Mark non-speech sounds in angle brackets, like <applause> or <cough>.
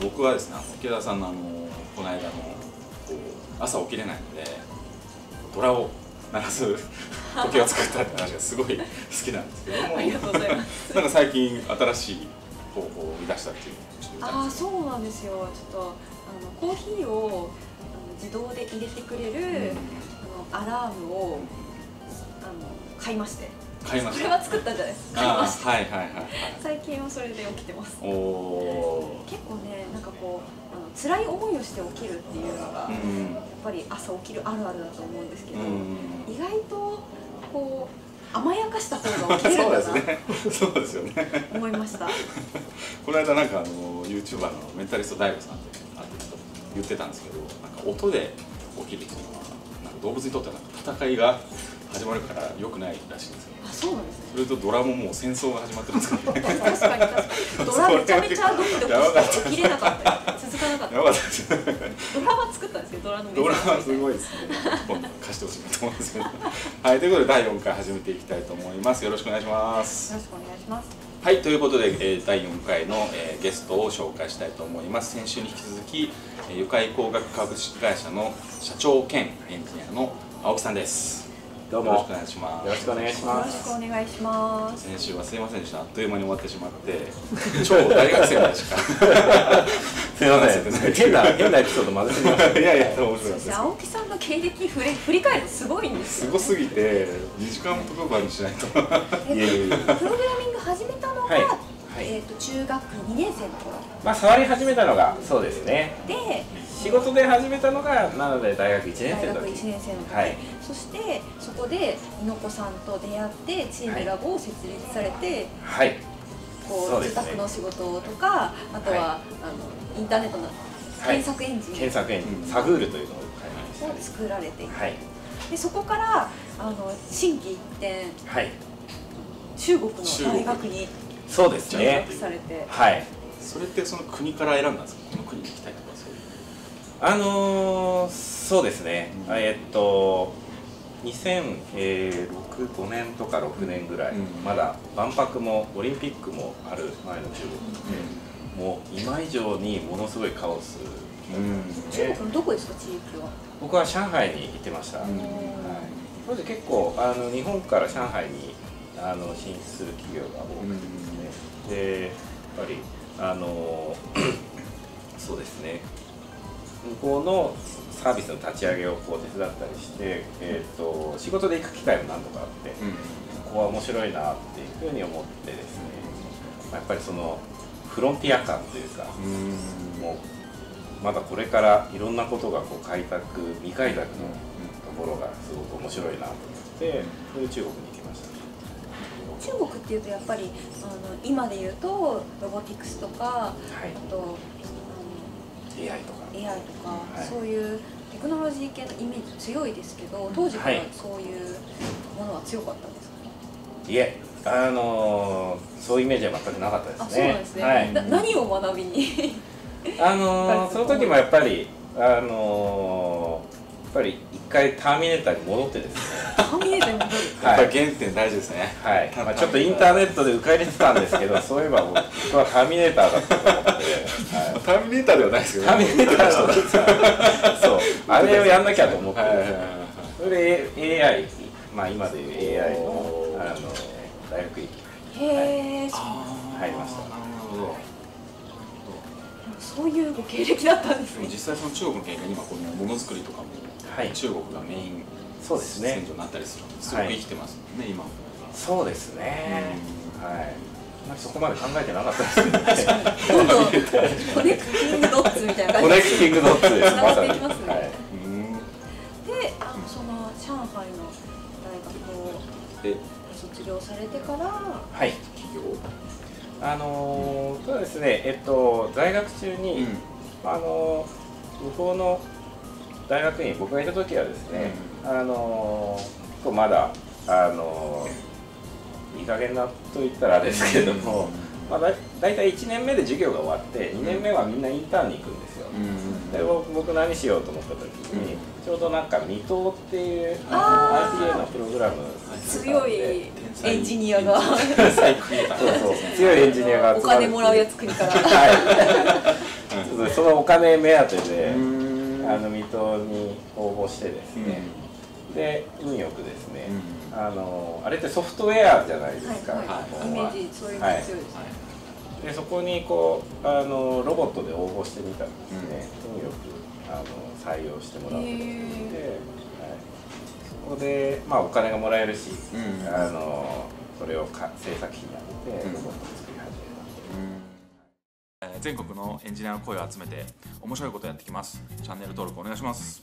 僕はですね池田さんのあのこの間のこう朝起きれないのでドラを鳴らす <laughs> 時計を作ったって話がすごい好きなんですけどもなんか最近新しい方法を生み出したっていう。ああそうなんですよ。ちょっとあのコーヒーをあの自動で入れてくれる、あのアラームをあの買いまして買いました。これは作ったんじゃないですか？買いあました。ーはいはいはいはい。最近はそれで起きてます。おお結構ねなんかこうあの辛い思いをして起きるっていうのが、ーうん。やっぱり朝起きるあるあるだと思うんですけど、うん意外とこう甘やかした方が起きれるそうんだなですね。<laughs> そうですよね。と思いました。この間なんかあの YouTuber のメンタリスト DAIGO さんってあって言ってたんですけどなんか音で起きるっていうのはなんか動物にとってはなんか戦いが始まるから良くないらしいんですよ。あそうなんですね。それとドラももう戦争が始まってるんですから。ね <laughs> 確かに確かに。ドラめちゃめちゃして起きれなかった。続かなかった。やばかった。ドラは作ったんですドラのドラはすいごいですね。今度貸してほしいなと思うんですけど。はいということで第4回始めていきたいと思います。よろしくお願いします。よろしくお願いします。はいということで、えー第4回の、えーゲストを紹介したいと思います。先週に引き続き、えー、ゆかい工学株式会社の社長兼エンジニアの青木さんですどうも。よろしくお願いします。よろしくお願いしまよろしくお願いします。先週はすいませんでした。あっという間に終わってしまって <laughs> 超大学生までしか。<laughs> すみません。変な変なエピソード混ぜてみました <laughs> いやいや面白かったです。青木さんの経歴振り振り返るとすごいんですよすごすぎて2時間特番にしないと。いやいやいやプログラミング始めたのが、はいはい。えっと中学2年生の頃。まあ触り始めたのがそうですね。で仕事で始めたのがなので大学1年大学生の時。1年生の時、はい。そしてそこで猪子さんと出会ってチームラボを設立されて、はい。こう自宅の仕事とかあとは、はい。あのインターネットの検索エンジン。検索エンジン、うん。サグールというのを開を作られていて、たはい。でそこからあの心機一転はい。中国の大学にそうです入ね学されて、はい。それってその国から選んだんですか？この国に行きたいとかそういう。あのー、そうですね、うん。えっと2005年とか6年ぐらい、うん。まだ万博もオリンピックもある前の中国で、もう今以上にものすごいカオス、うん。中国のどこですか地域は、僕は上海に行ってました、うん。はい、当時結構あの日本から上海にあの進出する企業が多くてですね、でやっぱりあの <clears throat> そうですね。向こうのサービスの立ち上げをこう手伝ったりして、えー、と仕事で行く機会も何度かあって、ここは面白いなっていうふうに思ってですね、まあやっぱりそのフロンティア感というか、うん。もうまだこれからいろんなことがこう開拓未開拓のところがすごく面白いなと思ってそれで中国に行きました中国っていうとやっぱりあの今で言うとロボティクスとかはい。あと AI とか。あの AI とか、はい。そういうテクノロジー系のイメージ強いですけど当時からはい。そういうものは強かったんですか、いえあのーそういうイメージは全くなかったですね。すね、はい。な何を学びに？あのー <laughs> その時もやっぱりあのーやっぱり一回ターミネーターに戻ってですねターミネーターに戻るやっぱり原点大事ですね。はい、まあ、ちょっとインターネットで浮かれてたんですけど <laughs> そういえば僕はターミネーターだったと思って、はい。ターミネーターではないですけど。ターミネーターのそう。<laughs> あれをやんなきゃと思って、はいはいはい。はいそれで AI まあ今でいう AI のあの大学院へえ、入りました。なるほど。そういうご経歴だったんですね。実際その中国の経験今このものづくりとかもはい。中国がメインそうですね。深圳になったりするんですごく生きてますもんね今そうですね。うはい。まあそこまで考えてなかったですけどね connecting dots みたいな感じでコネクティングドッツです繋がっていきますねはいうんであのその上海の大学をで卒業されてからはい企業あのーそうですねえっと在学中に、あの向こうの大学院僕がいた時はですね、あのまだあのいい加減なと言ったらあれですけれども、まあ、だ大体1年目で授業が終わって2年目はみんなインターンに行くんですよ、うんで僕僕何しようと思った時に、ちょうどなんか未踏っていうあー。IPA のプログラム <laughs> 強いエンジニアが。そうそう強いエンジニアがお金もらうやつ国から。はい。<laughs> そのお金目当てで、うんあの水戸に応募してですね、で運よくですね、あのあれってソフトウェアじゃないですか、はいイメージそういうの強いですね、でそこにこうあのロボットで応募してみたらですね、運よくあの採用してもらうことができて、はい、そこで、まあ、お金がもらえるし、うん。あのそれをか制作費に当ててうん。ロボットを作り始めた。えー全国のエンジニアの声を集めて面白いことをやってきます。チャンネル登録お願いします。